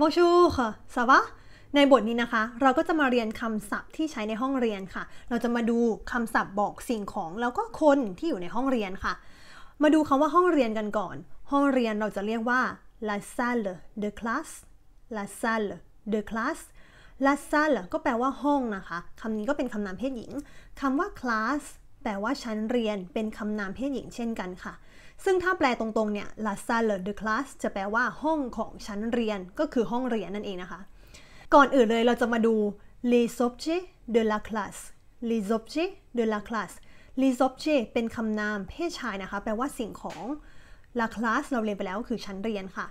Bonjour ça va ในบทนี้นะคะ เราก็จะมาเรียนคำศัพท์ที่ใช้ในห้องเรียนค่ะ เราจะมาดูคำศัพท์บอกสิ่งของแล้วก็คนที่อยู่ในห้องเรียนค่ะ มาดูคำว่าห้องเรียนกันก่อน ห้องเรียนเราจะเรียกว่า la salle de classe la salle de classe la salle ก็แปลว่าห้องนะคะคำนี้ก็เป็นคำนามเพศหญิงคำว่า class แปลว่าชั้นเรียนเป็นคำนามเพศหญิงเช่นกันค่ะ ซึ่งถ้าแปลตรงๆ เนี่ย la salle de classe จะแปลว่าห้องของชั้นเรียนก็คือห้องเรียนนั่นเองนะคะ ก่อนอื่นเลยเราจะมาดู les objets de la classe les objets de la classe les objets เป็นคำนามเพศชายนะคะ แปลว่าสิ่งของ la classe เราเรียนไปแล้วก็คือชั้นเรียนค่ะ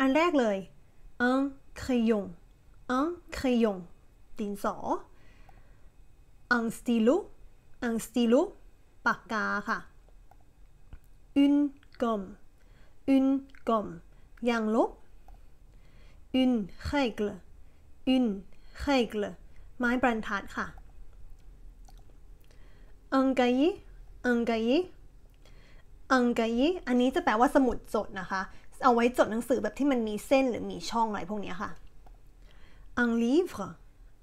อันแรกเลย un crayon un crayon ดินสอ un stylo un stylo ปากกาค่ะ une gomme une gomme ยางลบ une règle une règle ไม้บรรทัดค่ะ un cahier un cahier un cahier อันนี้จะแปลว่าสมุดจดนะคะ เอาไว้จดหนังสือแบบที่มันมีเส้นหรือมีช่องอะไรพวกนี้ค่ะ un livre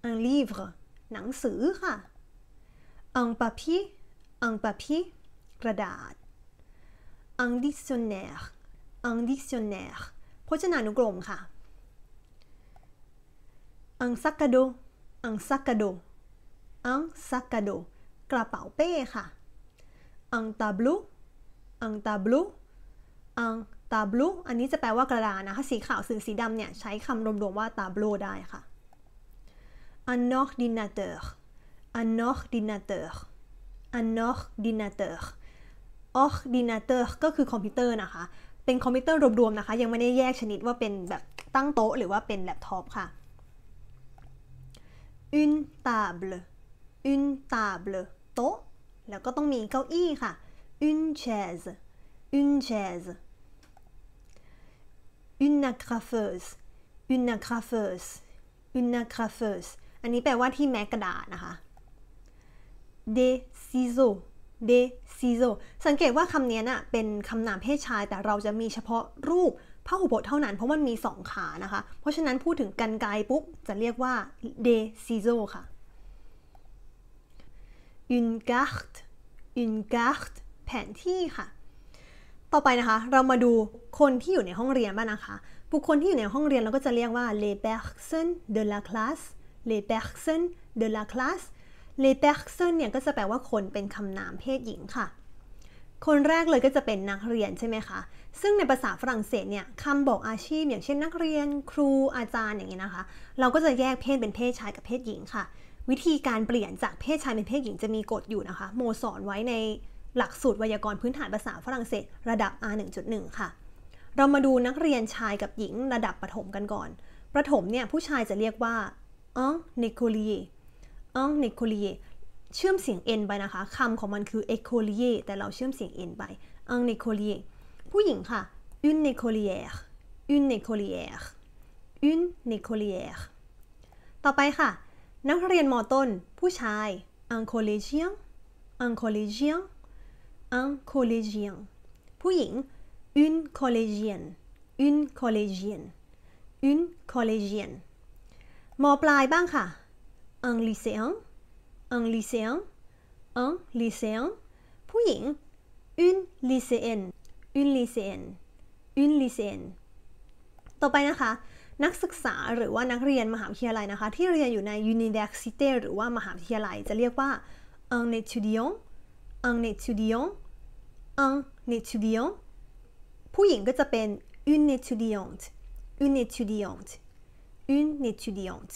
un livre หนังสือค่ะ un papier un papier กระดาษ un dictionnaire un dictionnaire พจนานุกรมค่ะ un sac à dos un sac à dos un sac à dos กระเป๋าเป้ค่ะ un tableau un tableau un tableau อันนี้จะแปลว่ากระดานนะคะ สีขาวหรือสีดำเนี่ย ใช้คำรวมๆว่า tableau ได้ค่ะ un ordinateur un ordinateur un ordinateur ordinateur ก็คือคอมพิวเตอร์นะคะ เป็นคอมพิวเตอร์รวมๆนะคะ ยังไม่ได้แยกชนิดว่าเป็นแบบตั้งโต๊ะหรือว่าเป็นแล็ปท็อปค่ะ une table une table โต๊ะ แล้วก็ต้องมีเก้าอี้ค่ะ une chaise une chaise une agrafeuse une agrafeuse une agrafeuse อันนี้แปลว่าที่แม็กกระดาษนะคะ des ciseaux des ciseaux สังเกตว่าคำนี้น่ะเป็นคำนามเพศชาย แต่เราจะมีเฉพาะรูปพหุพจน์เท่านั้น เพราะมันมีสองขานะคะ เพราะฉะนั้นพูดถึงกันไกปุ๊บ จะเรียกว่า des ciseaux ค่ะ une carte une carte แผนที่ค่ะ ต่อไปนะคะ เรามาดูคนที่อยู่ในห้องเรียนบ้างนะคะ บุคคลที่อยู่ในห้องเรียนเราก็จะเรียกว่า les personnes de la classe les personnes de la classe les personnes เนี่ยก็จะแปลว่าคนเป็นคำนามเพศหญิงค่ะ คนแรกเลยก็จะเป็นนักเรียนใช่ไหมคะ ซึ่งในภาษาฝรั่งเศสเนี่ยคำบอกอาชีพ อย่างเช่นนักเรียน ครูอาจารย์อย่างนี้นะคะ เราก็จะแยกเพศเป็นเพศชายกับเพศหญิงค่ะ วิธีการเปลี่ยนจากเพศชายเป็นเพศหญิงจะมีกฎอยู่นะคะ โมสอนไว้ในหลักสูตรไวยากรณ์พื้นฐานภาษาฝรั่งเศส ระดับ R1.1 ค่ะ เรามาดูนักเรียนชายกับหญิงระดับประถมกันก่อน ประถมเนี่ยผู้ชายจะเรียกว่า un écolier un écolier เชื่อมเสียง n ไปนะคะคำของมันคือ écolier แต่เราเชื่อมเสียง n ไป un écolier ผู้หญิงค่ะ une écolière une écolière une écolière ต่อไปค่ะ นักเรียนมต้น ผู้ชาย un collégien un collégien un collégien ผู้หญิง une collégienne une collégienne une collégienne มปลายบ้างค่ะ un lycéen un lycéen un lycéen ผู้หญิง une lycéenne une lycéenne une lycéenne ต่อไปนะคะ นักศึกษาหรือว่านักเรียนมหาวิทยาลัยนะคะ ที่เรียนอยู่ใน université หรือว่ามหาวิทยาลัยจะเรียกว่า un étudiant un étudiant un étudiant ผู้หญิงก็จะเป็น une étudiante une étudiante une étudiante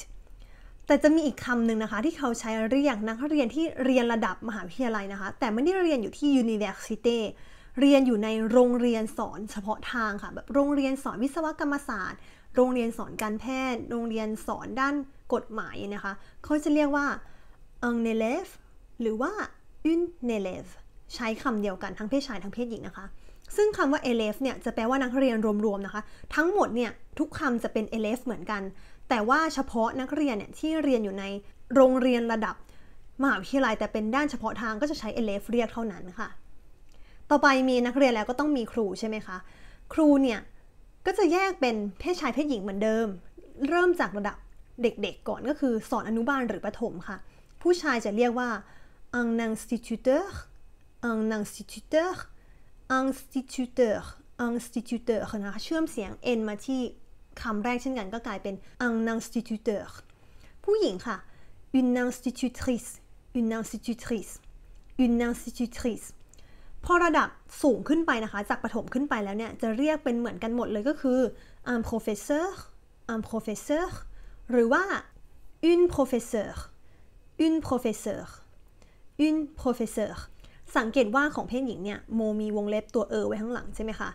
แต่จะมีอีกคำหนึ่งนะคะ ที่เขาใช้เรียกนักเรียนที่เรียนระดับมหาวิทยาลัยนะคะ แต่ไม่ได้เรียนอยู่ที่ université เรียนอยู่ในโรงเรียนสอนเฉพาะทางค่ะแบบโรงเรียนสอนวิศวกรรมศาสตร์ โรงเรียนสอนการแพทย์ โรงเรียนสอนด้านกฎหมายนะคะเขาจะเรียกว่า un élève หรือว่า une élève ใช้คำเดียวกันทั้งเพศชายทั้งเพศหญิงนะคะ ซึ่งคำว่า élève เนี่ยจะแปลว่านักเรียนรวมๆนะคะ ทั้งหมดเนี่ยทุกคำจะเป็น élève เหมือนกัน แต่ว่าเฉพาะนักเรียนเนี่ยที่เรียนอยู่ในโรงเรียนระดับมหาวิทยาลัยแต่เป็นด้านเฉพาะทางก็จะใช้ élève เรียกเท่านั้นค่ะ ต่อไปมีนักเรียนแล้วก็ต้องมีครูใช่ไหมคะ ครูเนี่ยก็จะแยกเป็นเพศชายเพศหญิงเหมือนเดิม เริ่มจากระดับเด็กๆก่อนก็คือสอนอนุบาลหรือประถมค่ะ ผู้ชายจะเรียกว่า un instituteur un instituteur instituteur instituteur นะคะเชื่อมเสียง n มาที่ คำแรกเช่นกันก็กลายเป็น un instituteur ผู้หญิงค่ะ une institutrice une institutrice une institutrice พอระดับสูงขึ้นไปนะคะ จากประถมขึ้นไปแล้วเนี่ย จะเรียกเป็นเหมือนกันหมดเลยก็คือ un professeur un professeur หรือว่า une professeur une professeur une professeur สังเกตว่าของเพศหญิงเนี่ย โมมีวงเล็บตัวเออไว้ข้างหลังใช่ไหมคะ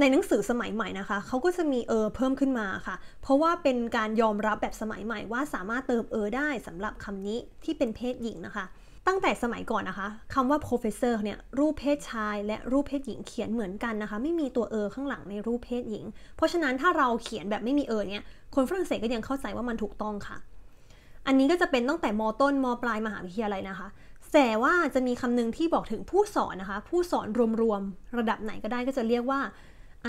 ในหนังสือสมัยใหม่นะคะเขาก็จะมีเออเพิ่มขึ้นมาค่ะ เพราะว่าเป็นการยอมรับแบบสมัยใหม่ว่าสามารถเติมเออได้สำหรับคำนี้ที่เป็นเพศหญิงนะคะ ตั้งแต่สมัยก่อนนะคะคำว่า professor เนี่ยรูปเพศชาย และรูปเพศหญิงเขียนเหมือนกันนะคะ ไม่มีตัวเออข้างหลังในรูปเพศหญิง เพราะฉะนั้นถ้าเราเขียนแบบไม่มีเออเนี่ยคนฝรั่งเศสก็ยังเข้าใจว่ามันถูกต้องค่ะ อันนี้ก็จะเป็นตั้งแต่มต้นมปลายมหาวิทยาลัยนะคะแต่ว่าจะมีคำหนึ่งที่บอกถึงผู้สอนนะคะ ผู้สอนรวมๆระดับไหนก็ได้ก็จะเรียกว่า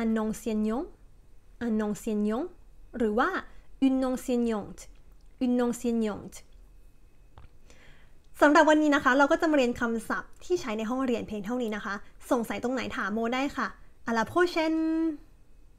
un enseignant un enseignant หรือว่า une enseignante une enseignante สำหรับวันนี้นะคะ เราก็จะมาเรียนคำศัพท์ที่ใช้ในห้องเรียนเพียงเท่านี้นะคะ สงสัยตรงไหนถามโมได้ค่ะ à la prochaine